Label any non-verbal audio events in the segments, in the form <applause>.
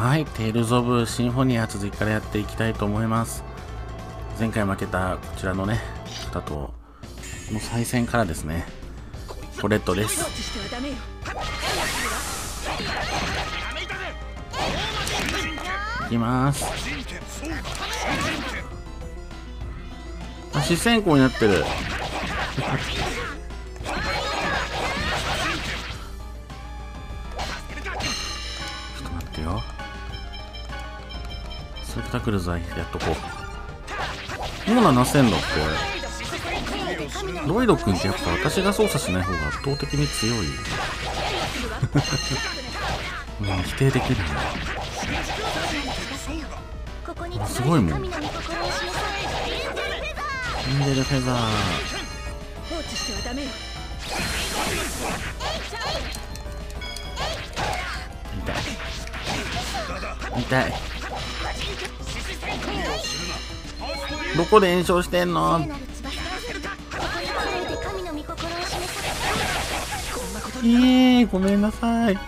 はい、テイルズ・オブ・シンフォニア続きからやっていきたいと思います。前回負けたこちらのね、方と、この再戦からですね、コレットです。いきます。あ、視線光になってる。<laughs> ちょっと待ってよタクルズはやっとこう。もうなせんのってロイド君ってやっぱ私が操作しない方が圧倒的に強い。<laughs> う否定できるない。すごいもん。エンデルフェザー。痛い。痛い。どこで炎症してんの？えー、ごめんなさい。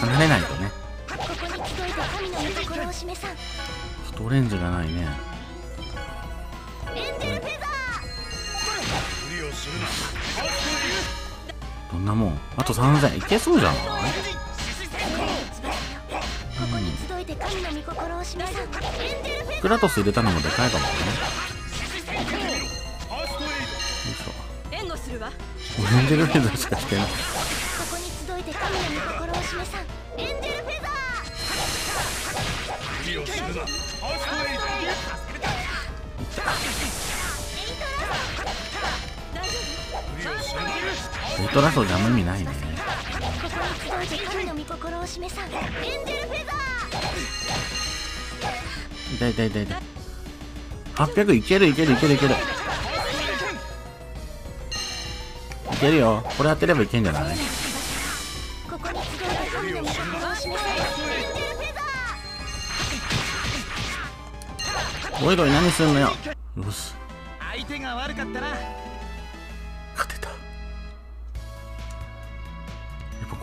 離れないとね。ちょっとオレンジがないねどんなもん。あと3000いけそうじゃない？クラトス入れたのもでかいかもね。エンジェルフェザーしかしてない。ここに集いて神の御心を示さん。エンジェルフェザーウルトラソーじゃあんま意味ないね。痛い痛い痛い痛い800いけるいけるいけるいける。いけるよ。これ当てればいけんじゃない？おいおい何すんのよ。よし。相手が悪かったな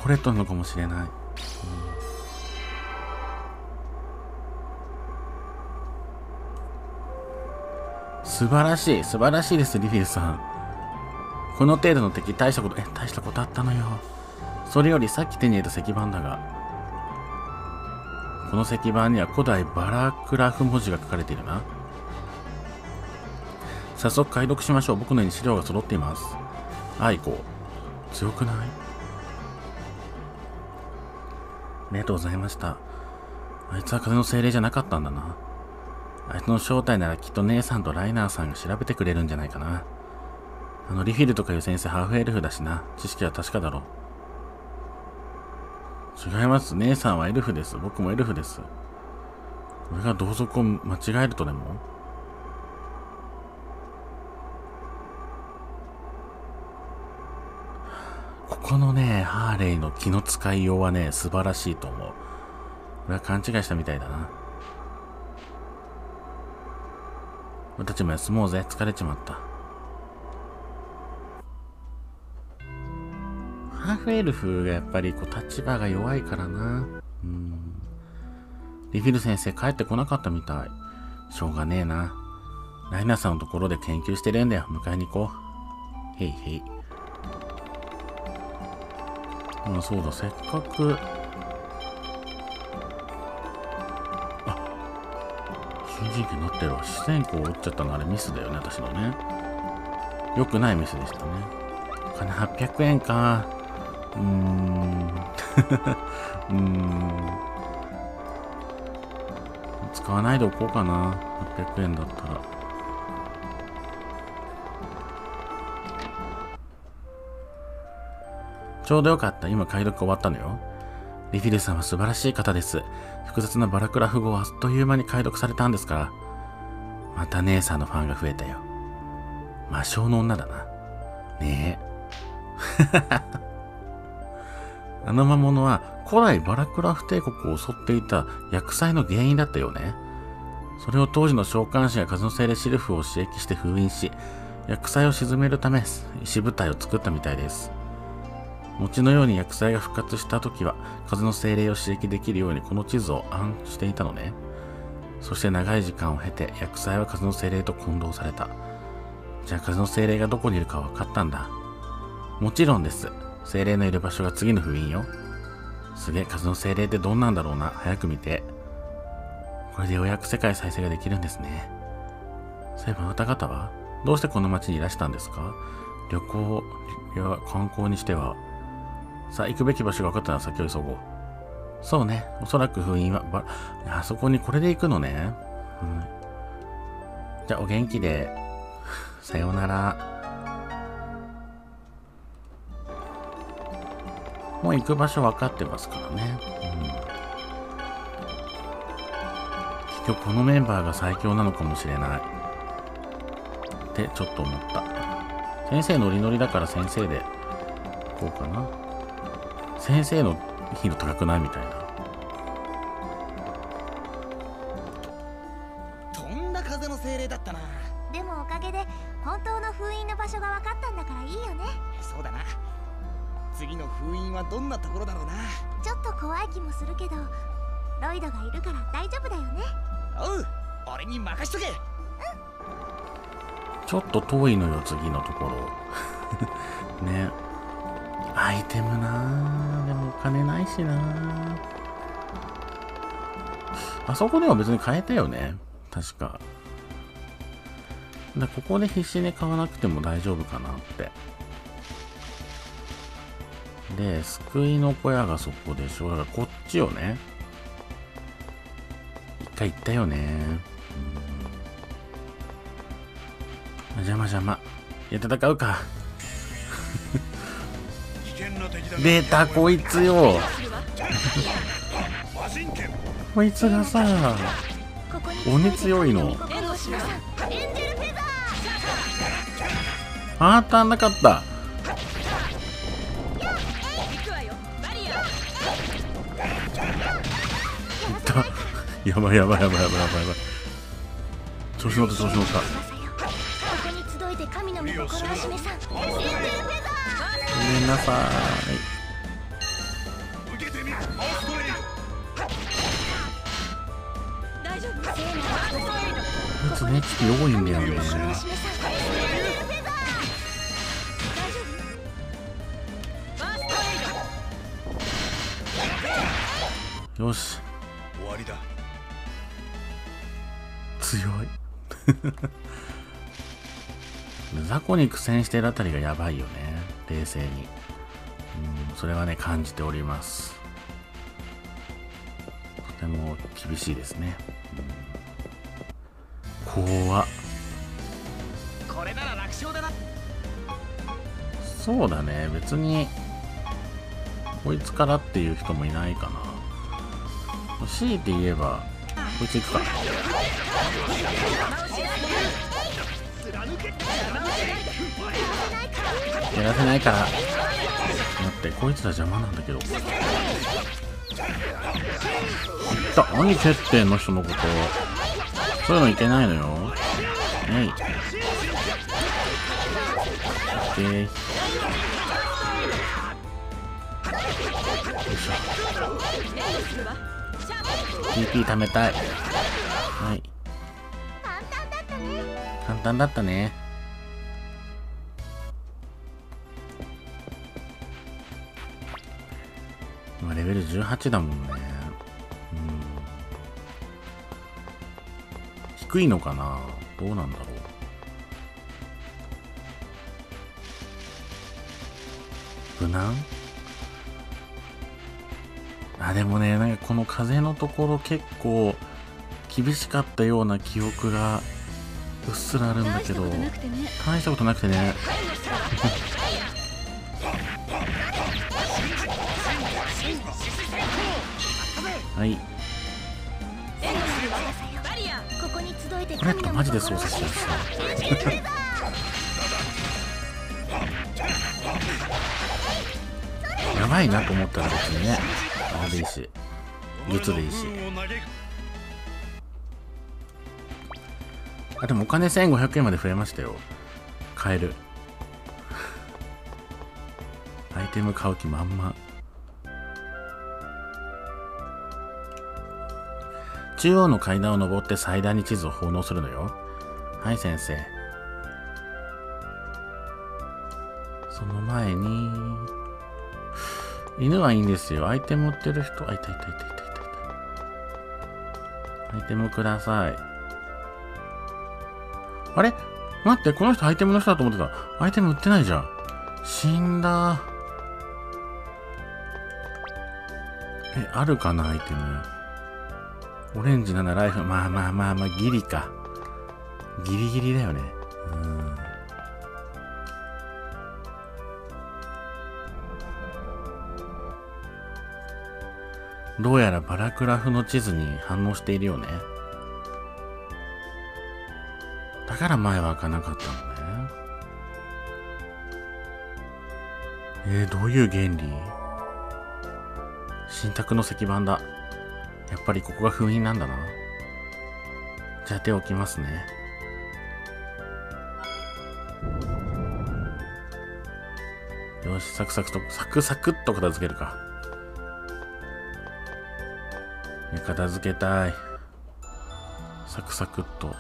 これとのかもしれない、うん、素晴らしい素晴らしいですリフィルさんこの程度の敵大したことえ大したことあったのよそれよりさっき手に入れた石板だがこの石板には古代バラクラフ文字が書かれているな早速解読しましょう僕のように資料が揃っていますアイコ強くないありがとうございました。あいつは風の精霊じゃなかったんだな。あいつの正体ならきっと姉さんとライナーさんが調べてくれるんじゃないかな。あのリフィルとかいう先生ハーフエルフだしな。知識は確かだろう。違います。姉さんはエルフです。僕もエルフです。俺が同族を間違えるとでも？このね、ハーレーの気の使いようはね、素晴らしいと思う。俺は勘違いしたみたいだな。俺たちも休もうぜ。疲れちまった。ハーフエルフがやっぱりこう立場が弱いからな。うん。リフィル先生帰ってこなかったみたい。しょうがねえな。ライナさんのところで研究してるんだよ。迎えに行こう。へいへい。あそうだ、せっかく。あ新人機になってるわ。視線光折っちゃったのあれミスだよね、私のね。良くないミスでしたね。お金800円か。うーん。<laughs> うーん。使わないでおこうかな。800円だったら。ちょうどよかった。今解読終わったのよ。リフィルさんは素晴らしい方です。複雑なバラクラフ語をあっという間に解読されたんですから。また姉さんのファンが増えたよ。魔性の女だな。ねえ。<laughs> あの魔物は古代バラクラフ帝国を襲っていた厄災の原因だったよね。それを当時の召喚師が風のせいでシルフを刺激して封印し、薬剤を沈めるため石舞台を作ったみたいです餅のように薬剤が復活した時は風の精霊を刺激できるようにこの地図を暗していたのね。そして長い時間を経て薬剤は風の精霊と混同された。じゃあ風の精霊がどこにいるか分かったんだ。もちろんです。精霊のいる場所が次の封印よ。すげえ風の精霊ってどんなんだろうな。早く見て。これでようやく世界再生ができるんですね。そういえばあなた方はどうしてこの町にいらしたんですか？旅行や観光にしては。さあ行くべき場所が分かったら先を急ごうそうね。おそらく封印はばあそこにこれで行くのね、うん、じゃあお元気で。さようなら。もう行く場所分かってますからね、うん、結局このメンバーが最強なのかもしれない。ってちょっと思った。先生ノリノリだから先生で行こうかな。先生の頻度高くないみたいな。とんだ風の精霊だったな。でもおかげで本当の封印の場所が分かったんだからいいよね。そうだな。次の封印はどんなところだろうな。ちょっと怖い気もするけどロイドがいるから大丈夫だよね。おう俺に任しとけ。ちょっと遠いのよ、次のところ。<laughs> ね。アイテムなお金ないしなあそこでは別に買えたよね。確か。だここで必死に買わなくても大丈夫かなって。で、救いの小屋がそこでしょ。だからこっちよね。一回行ったよね。うん邪魔邪魔いや戦うか出たこいつよ。<laughs> こいつがさ鬼強いの。あ当たんなかった。やばいやばいやばいやばいやばい。調子乗った調子乗っためんなさい。こいつき多いんだよね。よし。終わりだ強い。<laughs> 雑魚に苦戦してるあたりがやばいよね。冷静に。うんそれはね感じております。とても厳しいですね、うん、怖っ。これなら楽勝だな。そうだね。別にこいつからっていう人もいないかな。強いて言えばこいつ行くかやらせないから。待ってこいつら邪魔なんだけど。いった。何蹴ってんの人のこと。そういうのいけないのよ。はい。オッケー。よいしょ。TP 貯めたい。はい。簡単だったね今レベル18だもんね。うん。低いのかな？どうなんだろう。無難？あでもねなんかこの風のところ結構厳しかったような記憶がうっすらあるんだけど。大したことなくてねはい。これってマジで操作しやす。いやばいなと思ったら別にねあれでいいしグッズでいいし。あ、でもお金1500円まで増えましたよ。買える。アイテム買う気満々中央の階段を登って祭壇に地図を奉納するのよ。はい先生。その前に犬はいいんですよ。アイテム売ってる人。あいたいたいたいたいたいたアイテムくださいあれ待ってこの人アイテムの人だと思ってたアイテム売ってないじゃん死んだえあるかなアイテムオレンジ7ライフ。まあまあまあまあギリか。ギリギリだよね。どうやらバラクラフの地図に反応しているよね。だから前は開かなかったのね。えー、どういう原理？新宅の石板だ。やっぱりここが封印なんだな。じゃあ手を置きますね。よしサクサクとサクサクっと片付けるか。片付けたい。サクサクっと。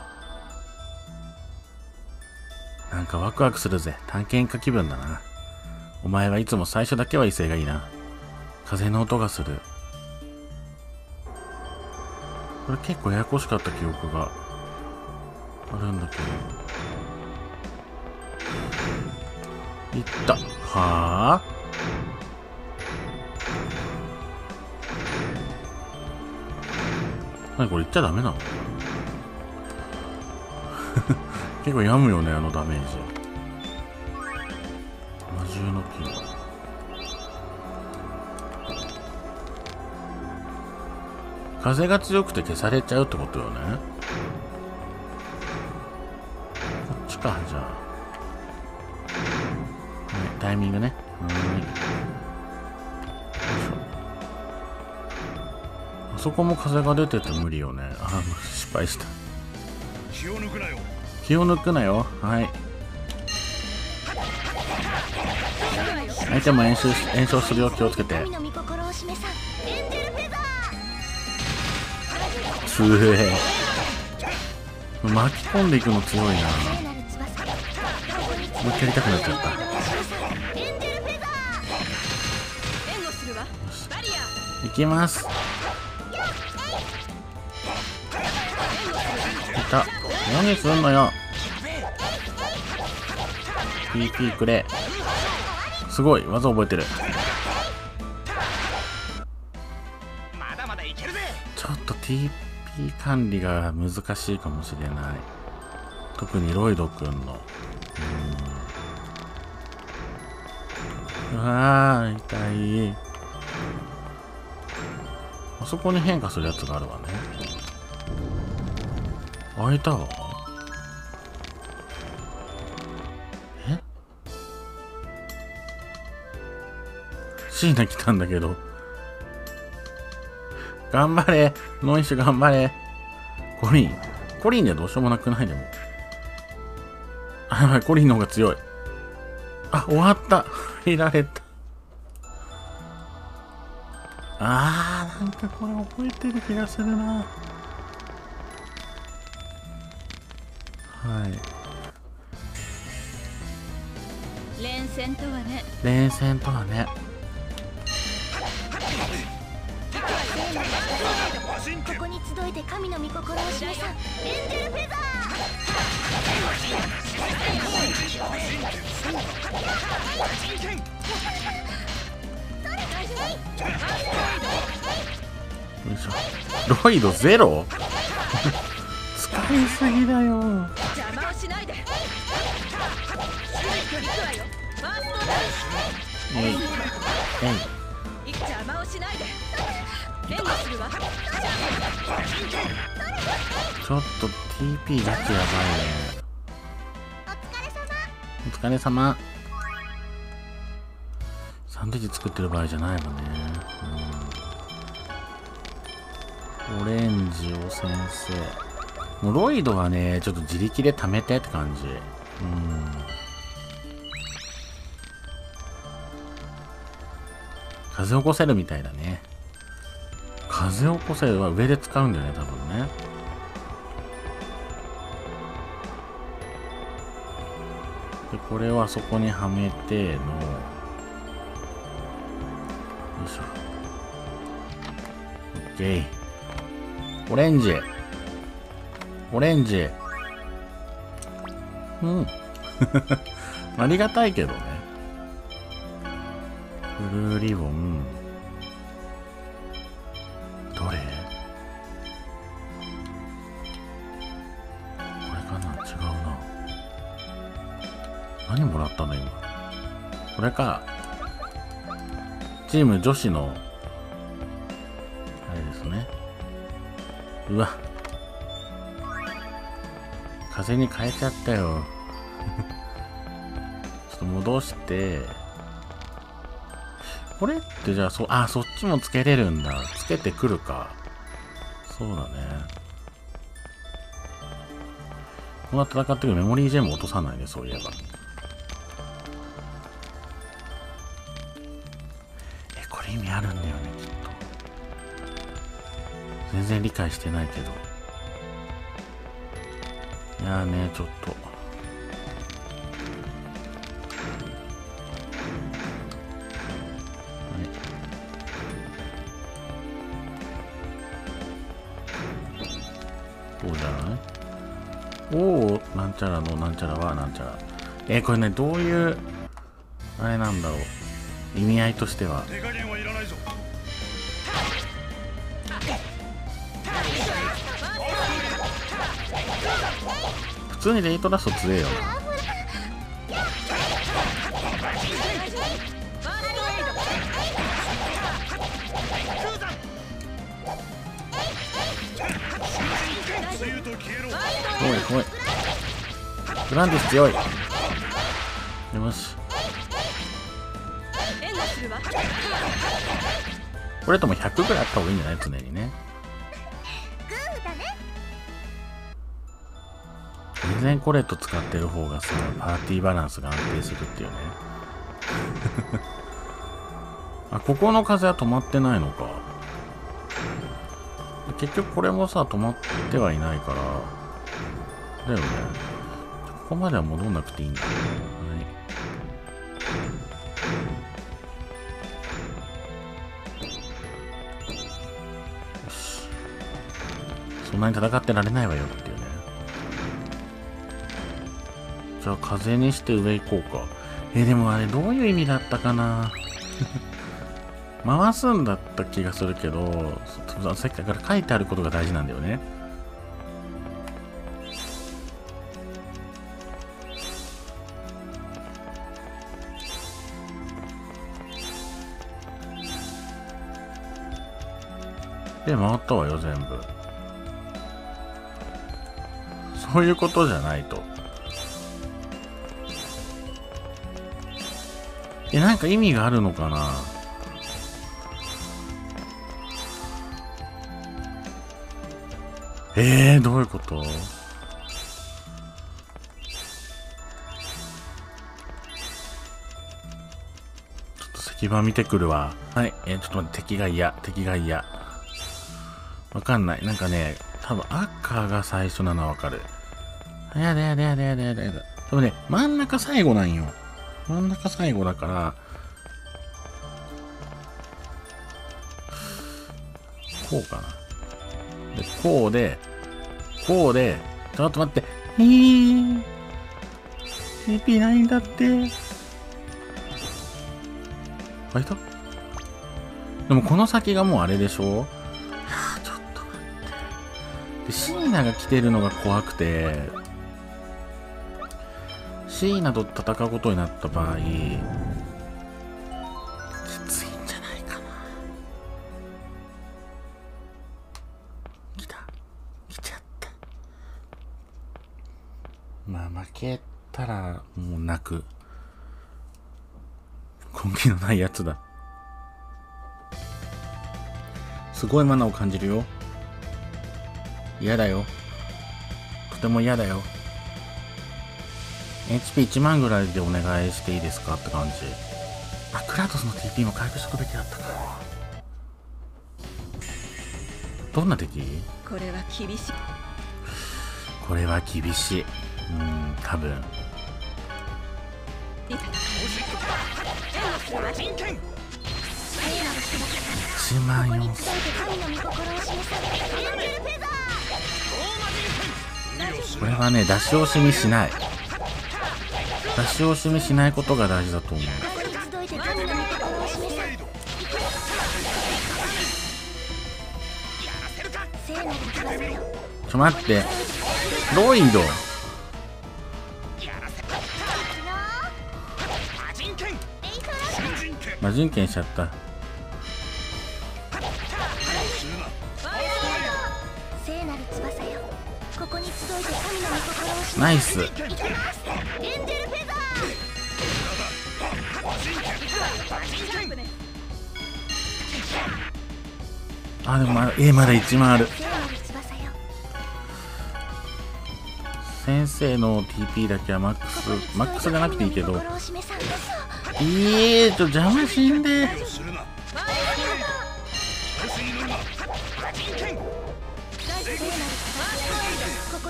なんかワクワクするぜ。探検家気分だな。お前はいつも最初だけは威勢がいいな。風の音がする。これ結構ややこしかった記憶が。あるんだけ。どいった。はあ。何これ言っちゃダメなの？<laughs> 結構病むよねあのダメージ。風が強くて消されちゃうってことよね。こっちかじゃあ、はい、タイミングね。はいあそこも風が出てて無理よね。あー失敗した。気を抜くなよ。気を抜くなよ。はい。相手も演習演奏するよ。気をつけてすげえ巻き込んでいくの強いな。もう一回やりたくなっちゃった。いきます。いた。何すんのよ。PP くれ。すごい。技覚えてる。ちょっと TP 管理が難しいかもしれない。特にロイドくんの。うん。うわー痛い。あそこに変化するやつがあるわね。開いた？わえ椎名来たんだけど。頑張れ。ノイシュ頑張れ。コリン。コリンでどうしようもなくないでも。あやばいコリンの方が強い。あ終わった。入られた。あーなんかこれ覚えてる気がするな。はい。連戦とはね。連戦とはねここに集えて神の御心を示さんエンジェルフェザよいしょロイドゼロ？使いすぎだよ。邪魔をしないで行くわよファーストダえいえいちょっと TP だけやばいね。お疲れ様。サンドイッチ作ってる場合じゃないもんね、うん、オレンジを先生。もうロイドはねちょっと自力で貯めてって感じ。うん。風起こせるみたいだね。風起こせるは上で使うんだよね、多分ね。で、これはそこにはめての、よいしょ。オッケー。オレンジ。オレンジ。うん。<laughs> ありがたいけどね。ブルーリボン。これか。チーム女子の、あれですね。うわ。風に変えちゃったよ。<laughs> ちょっと戻して、これってじゃあ、そ、あ、そっちもつけれるんだ。つけてくるか。そうだね。こんな戦ってくるメモリージェム落とさないね、そういえば。然理解してないけど。いやーね、ちょっと。こうじゃない？おおなんちゃらのなんちゃらはなんちゃら。えーこれね、どういう、あれなんだろう。意味合いとしては。手加減はいらないぞ普通にレイトダスト強えよな。おいおい。グランディス強い。よし。これとも100ぐらいあった方がいいんじゃない？常にね。全然これと使ってる方がさ、パーティーバランスが安定するっていうね。<laughs> あ、ここの風は止まってないのか。結局これもさ、止まってはいないから。だよね。ここまでは戻んなくていいんだ。はい。よし。そんなに戦ってられないわよっていうじゃあ風にして上行こうか。えーでもあれどういう意味だったかな？<laughs> 回すんだった気がするけど、さっきから書いてあることが大事なんだよね。で、回ったわよ、全部。そういうことじゃないと。え、なんか意味があるのかな？えー、どういうこと？ちょっと石板見てくるわ。はい、えー、ちょっと待って、敵が嫌、敵が嫌。わかんない。なんかね、多分赤が最初なのはわかる。あやだやだやだやだやだやだ。でもね、真ん中最後なんよ。真ん中最後だから、こうかな。で、こうで、こうで、ちょっと待って。えー、CP ないんだって。あ、いた？でもこの先がもうあれでしょ、ちょっと待って。で、シーナが来てるのが怖くて、シーナと戦うことになった場合、きついんじゃないかな。来た。来ちゃった。まあ、負けたら、もう泣く。根気のないやつだ。すごいマナを感じるよ。嫌だよ。とても嫌だよ。HP1 万ぐらいでお願いしていいですかって感じ。あクラトスの TP も回復しとくべきだったかどんな敵？これは厳しい。これは厳しい。うん多分。いただ人権1万4000神の御心を示さエンジェルフェザーこれはね出し惜しみしない出し惜しみしないことが大事だと思う。ちょ待って。ロイド。魔人権。しちゃった。ナイスあでもまだえまだ1万ある。先生の TP だけはマックスマックスじゃなくていいけど。神の御心を示さいいちょ邪魔しんで。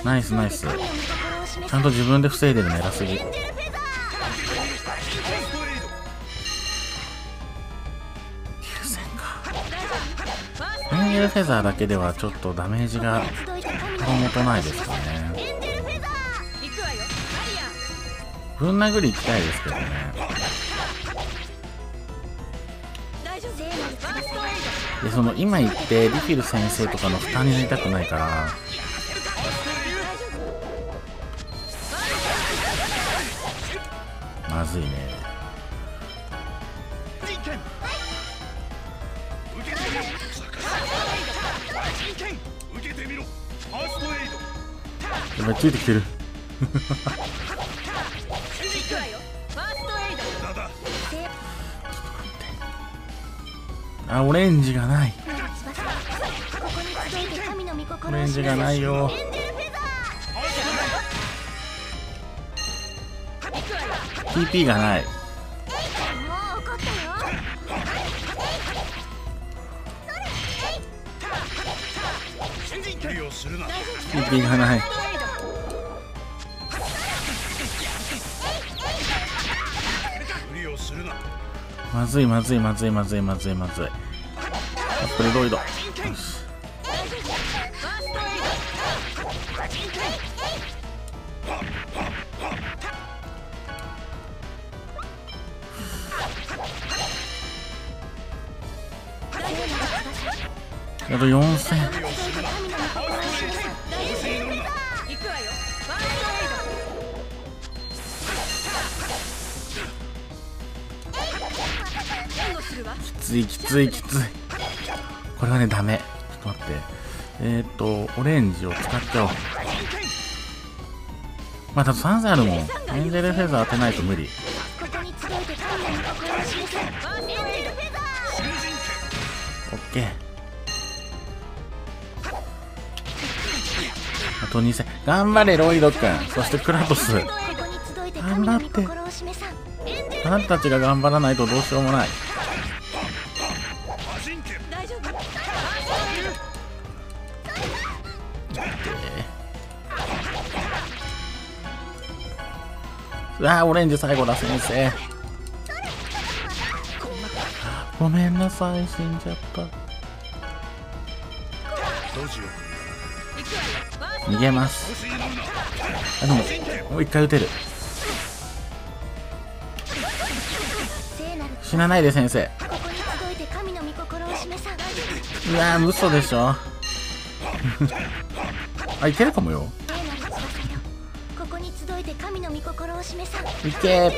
ナイスナイス。ちゃんと自分で防いでるの偉すぎ。ジェルフェザーだけではちょっとダメージがー集いて神の元もとないですかねぶん殴り行きたいですけどねでその今言ってリフィル先生とかの負担になりたくないからまずいねドやばいついてきてる。あオレンジがない。オレンジがないよ。エンジェルフェザ行くわよ TP がない。ーもう怒ったよ無理をするな TP がない無理をするな。まずいまずいまずいまずいまずいまずい。やっぱりロイド。よしあと4000きついきついきつい。これはねダメ。ちょっと待って。えー、っとオレンジを使っちゃおう。まあ3歳あるもんエンジェルフェザー当てないと無理。オッケー。あと2000頑張れロイドくんそしてクラトス。ここに集いて。あなたたちが頑張らないとどうしようもない。うわーオレンジ最後だ先生。ごめんなさい死んじゃった。逃げます。あでももう一回撃てる。死なないで先生。うわー嘘でしょ。<laughs> あいけるかもよ神の御心を示さいけ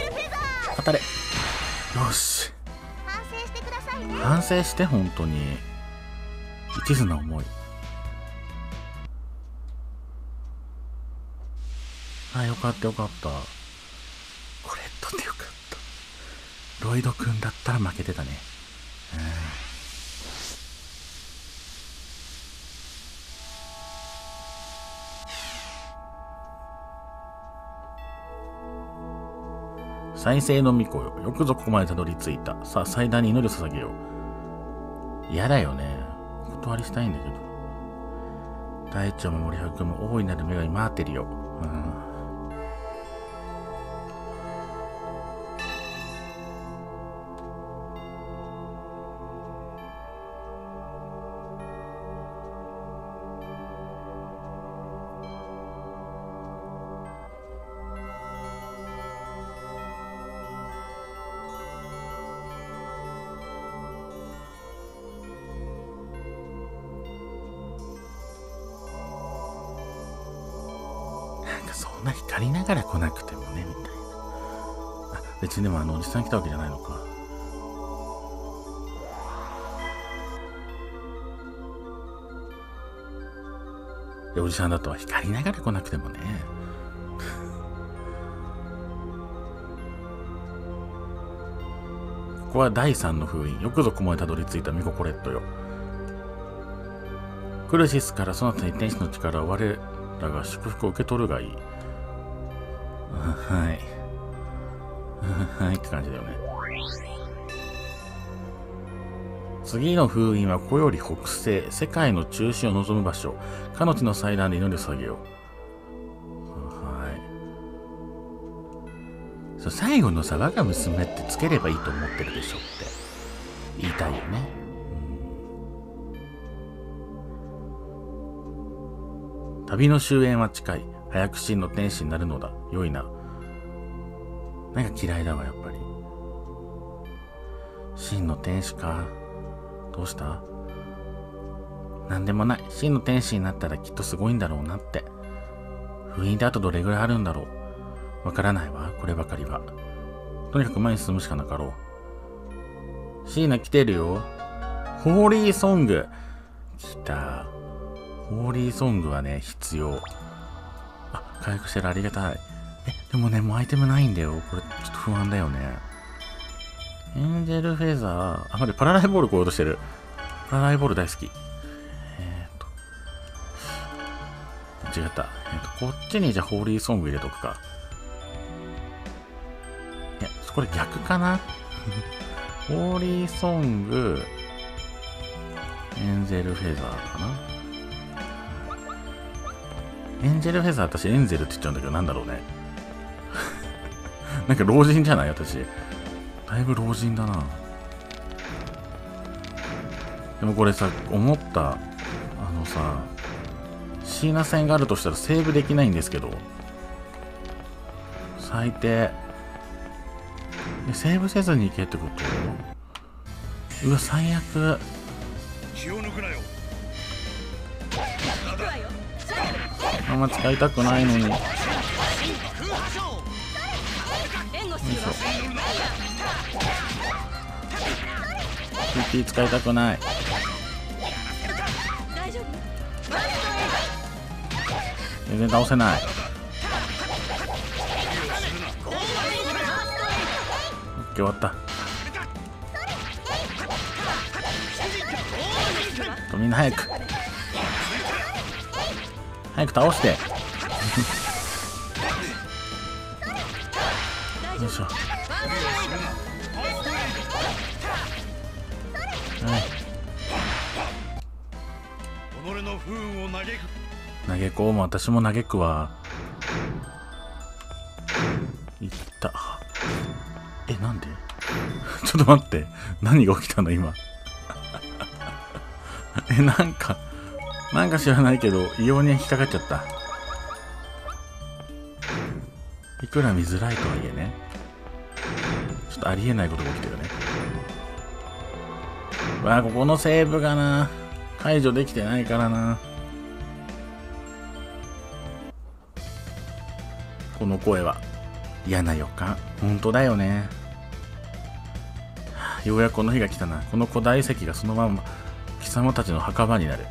当たれ。よし。反省してくださいね。反省して本当に。一途な思い。あよかったよかった。これ取ってよかった。ロイドくんだったら負けてたね。うん再生の巫女よ。よくぞここまでたどり着いた。さあ、祭壇に祈りを捧げよう。嫌だよね。お断りしたいんだけど。大地を守り育む大いなる女神マーテリオ。うん。んな光りながら来なくてもね、みたいな。あ、別にでもあのおじさん来たわけじゃないのか。おじさんだとは光りながら来なくてもね。<laughs> ここは第三の封印。よくぞここまでたどり着いたミココレットよ。クルシスからそなたに天使の力を我らが祝福を受け取るがいい。はい。<laughs> はいって感じだよね。次の封印はこより北西、世界の中心を望む場所。彼女の祭壇で祈りを捧げよう。はい。そ最後のさ、我が娘ってつければいいと思ってるでしょって言いたいよね。旅の終焉は近い。早く真の天使になるのだ。良いな。なんか嫌いだわ、やっぱり。真の天使か。どうした？なんでもない。真の天使になったらきっとすごいんだろうなって。封印であとどれぐらいあるんだろう。わからないわ、こればかりは。とにかく前に進むしかなかろう。椎名来てるよ。ホーリーソング。来た。ホーリーソングはね、必要。あ、回復してるありがたい。え、でもね、もうアイテムないんだよ。これ、ちょっと不安だよね。エンジェルフェザー。あ、待って、パラライボール来ようとしてる。パラライボール大好き。えー、っと。違った。えー、っと、こっちにじゃあホーリーソング入れとくか。いや、これ逆かな？<laughs> ホーリーソング、エンジェルフェザーかな？エンジェルフェザー、私エンゼルって言っちゃうんだけど、なんだろうね。なんか老人じゃない私。だいぶ老人だな。でもこれさ、思った、あのさ、椎名線があるとしたらセーブできないんですけど。最低。えセーブせずに行けってこと？うわ、最悪。気を抜くなよあんま使いたくないのに。よいしょ PT 使いたくない。全然倒せない。オッケー終わった。とみんな早く。早く倒して。よいしょ。はい。己の不運を嘆く嘆こうも私も嘆くわ。いった。え、なんで？<laughs> ちょっと待って。何が起きたの今？<laughs> え、なんか、なんか知らないけど、異様に引っかかっちゃった。いくら見づらいとはいえね。ありえないことが起きてるね。わあ、ここのセーブがな、解除できてないからな。この声は。嫌な予感。本当だよね。ようやくこの日が来たな。この古代遺跡がそのまま。貴様たちの墓場になる。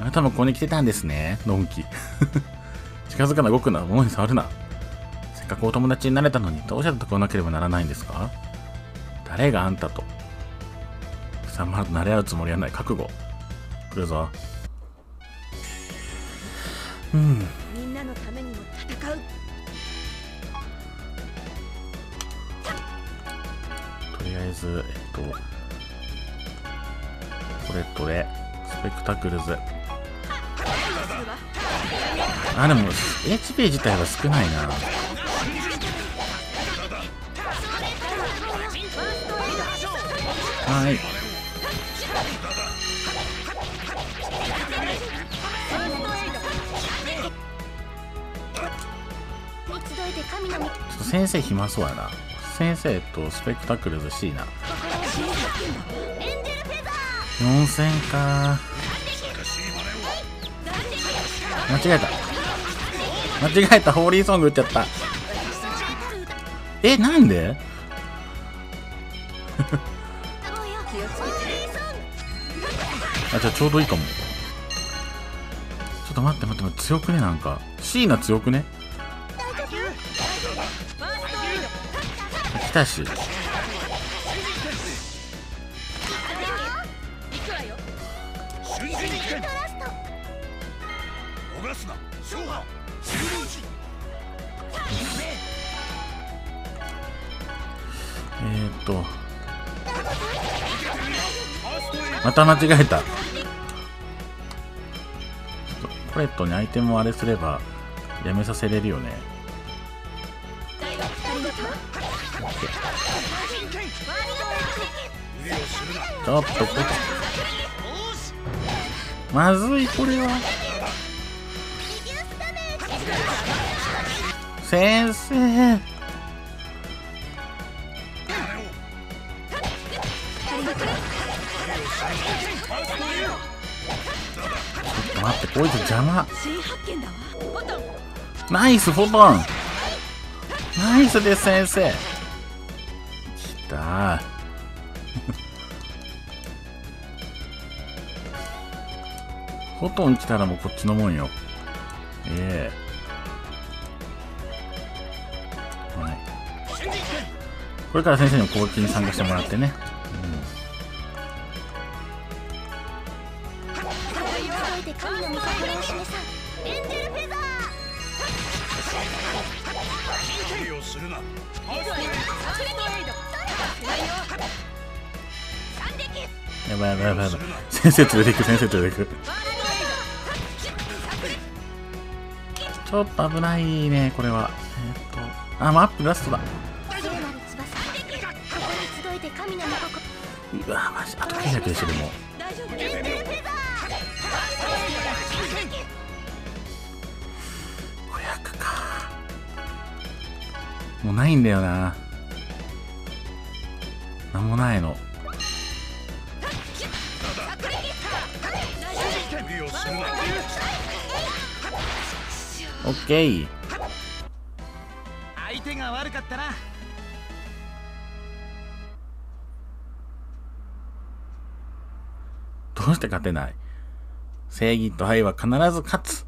あなたもここに来てたんですね。のんき。<laughs> 近づかな動くな。物に触るな。かくお友達になれたのにどうして戦わなければならないんですか？誰があんたと？貴様と慣れ合うつもりはない。覚悟。来るぞ。うん。みんなのためにも戦う。あえずえっとこれとれ。スペクタクルズ。あでも HP 自体は少ないなはい。ちょっと先生暇そうやな。先生とスペクタクルズ C な。4000か。間違えた。間違えたホーリーソング打っちゃった。えなんで？<laughs> あじゃあちょうどいいかも。ちょっと待って待って待って強くね？なんか。シーナ強くね？来たし。えー、っと。また間違えた。レットにアイテムをあれすればやめさせれるよね。ちょっとこっまずいこれは。先生。ちょっと待ってこいつ邪魔。ナイスフォトン。ナイスです先生。きたフォ <laughs> トン来たらもうこっちのもんよ。ええ。はい。これから先生にも攻撃に参加してもらってね生連れていく先生連れていく。ちょっと危ないねこれは。えーっと。あマップラストだ。うわマジあと900でしょでも500か。もうないんだよな。なんもないの。オッケー相手が悪かったな。どうして勝てない？正義と愛は必ず勝つ。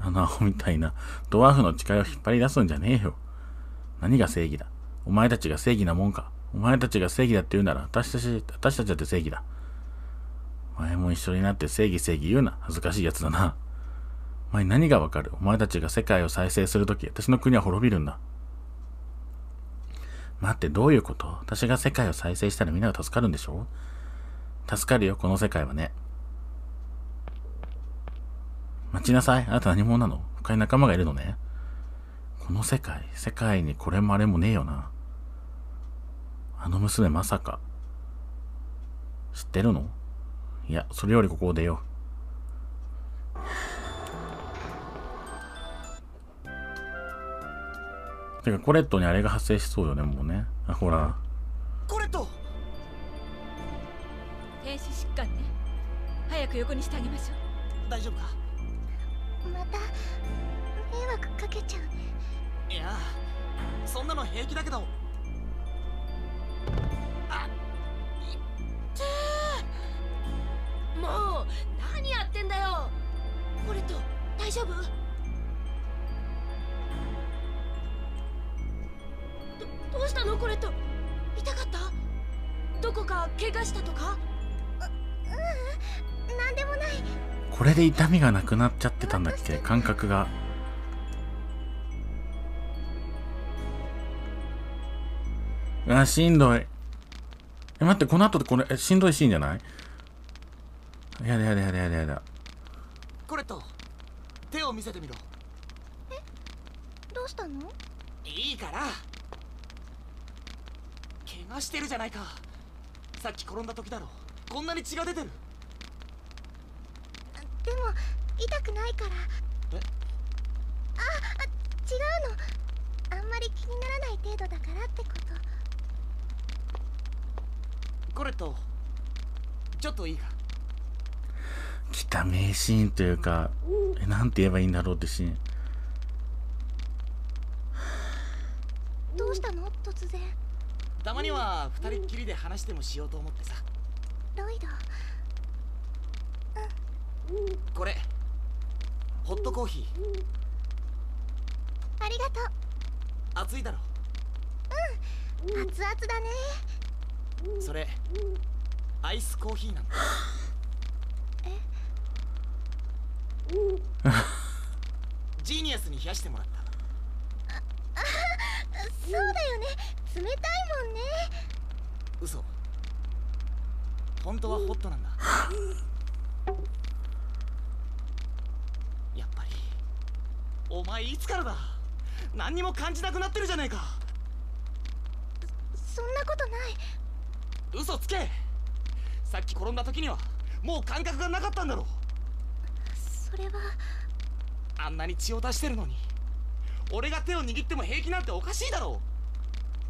あのアホみたいな。ドワーフの力を引っ張り出すんじゃねえよ。何が正義だ？お前たちが正義なもんか。お前たちが正義だって言うなら私たち、私たちだって正義だ。お前も一緒になって正義正義言うな。恥ずかしいやつだな。お前何がわかる？お前たちが世界を再生するとき、私の国は滅びるんだ。待って、どういうこと？私が世界を再生したらみんなが助かるんでしょ？助かるよ、この世界はね。待ちなさい。あなた何者なの？他に仲間がいるのね。この世界、世界にこれもあれもねえよな。あの娘まさか。知ってるの？いや、それよりここを出よう。てか、コレットにあれが発生しそうよね、もうね。あ、ほら。これと変死疾患ね早く横にしてあげましょう大丈夫か？また迷惑かけちゃうねいやそんなの平気だけど大丈夫？どどうしたの？コレット痛かった？どこか怪我したとか？なんでもない。これで痛みがなくなっちゃってたんだっけ？感覚が。あ、しんどい。え、待って、この後でこれ、えしんどいシーンじゃない？やだやだやだやだやだ。コレット手を見せてみろ。どうしたの？いいから。怪我してるじゃないか。さっき転んだ時だろ。こんなに血が出てる。でも痛くないから。え？ああ違うの。あんまり気にならない程度だからってこと。コレットちょっといいか？来た名シーンというか、え、なんて言えばいいんだろうってシーン。どうしたの？突然。たまには二人っきりで話してもしようと思ってさ。ロイドこれ。ホットコーヒありがとー熱いだろ。う熱々だね。それアイスコーヒーなんだ <laughs> <laughs> ジーニアスに冷やしてもらった。そうだよね。冷たいもんね。嘘。本当はホットなんだ。やっぱり。お前いつからだ。何にも感じなくなってるじゃねえか。そんなことない。嘘つけ。さっき転んだ時にはもう感覚がなかったんだろそれは。あんなに血を出してるのに。俺が手を握っても平気なんておかしいだろ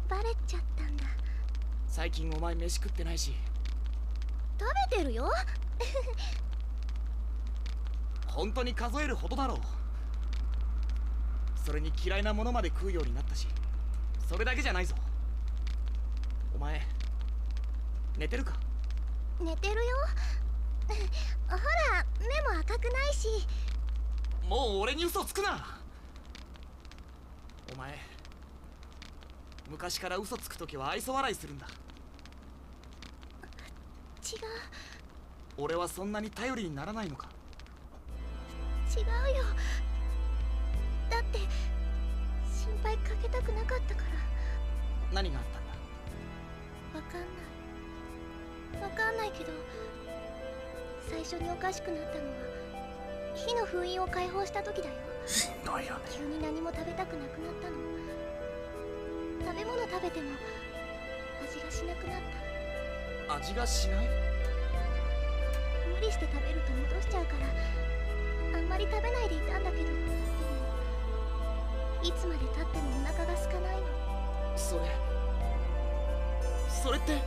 バレちゃったんだ。最近お前飯食ってないし。食べてるよ。<laughs> 本当に数えるほどだろう。それに嫌いなものまで食うようになったし。それだけじゃないぞ。お前寝てるか？寝てるよほら目も赤くないし。もう俺に嘘つくな。お前昔から嘘つく時は愛想笑いするんだ。違う。俺はそんなに頼りにならないのか？違うよ。だって心配かけたくなかったから。何があったんだ？わかんない。わかんないけど最初におかしくなったのは火の封印を解放した時だよ。しんどいよね。急に何も食べたくなくなったの。食べ物食べても味がしなくなった。味がしない？無理して食べると戻しちゃうからあんまり食べないでいたんだけど。いつまでたってもお腹が空かないの。それそれって？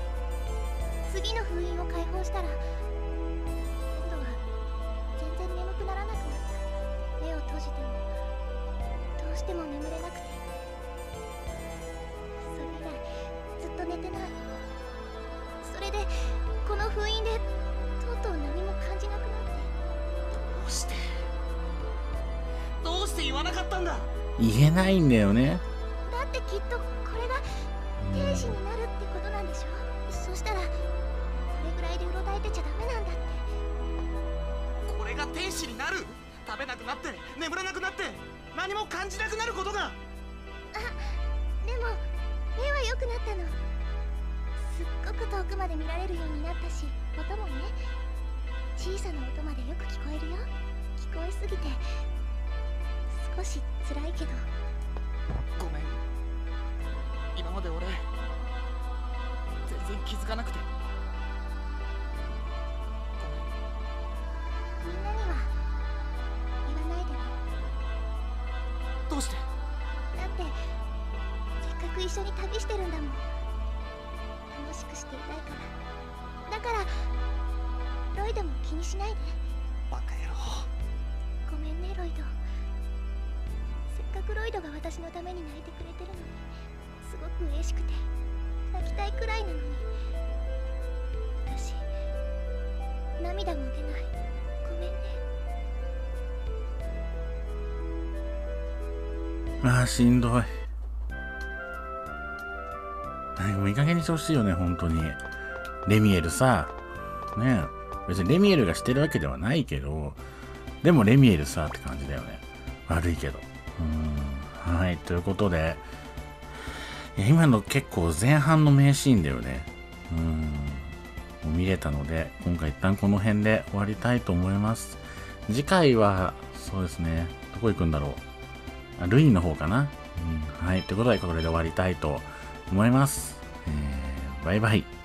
次の封印を解放したらてもどうして？も眠れなくてそれ以来ずっと寝てないそれでこの封印でとうとう何も感じなくなってどうしてどうして言わなかったんだ？言えないんだよね。だってきっとこれが天使になるってことなんでしょ？そしたらこれぐらいでうろたえてちゃダメなんだって。これが天使になる？食べなくなって眠れなくなって何も感じなくなることが。でも目は良くなったの。すっごく遠くまで見られるようになったし音もね小さな音までよく聞こえるよ。聞こえすぎて少し辛いけど。ごめん。今まで俺全然気づかなくてく一緒に旅してるんだもん。楽しくしていたいから。だからロイドも気にしないで。バカ野郎。ごめんねロイド。せっかくロイドが私のために泣いてくれてるのにすごく嬉しくて泣きたいくらいなのに。私涙も出ない。ごめんね。ああ、しんどい。もういい加減にしてほしいよね、本当に。レミエルさ、ね別にレミエルがしてるわけではないけど、でもレミエルさって感じだよね。悪いけど。うん。はい、ということで、今の結構前半の名シーンだよね。うん。見れたので、今回一旦この辺で終わりたいと思います。次回は、そうですね。どこ行くんだろう。あルインの方かな。うん。はい。ということで、これで終わりたいと思います。えー、バイバイ。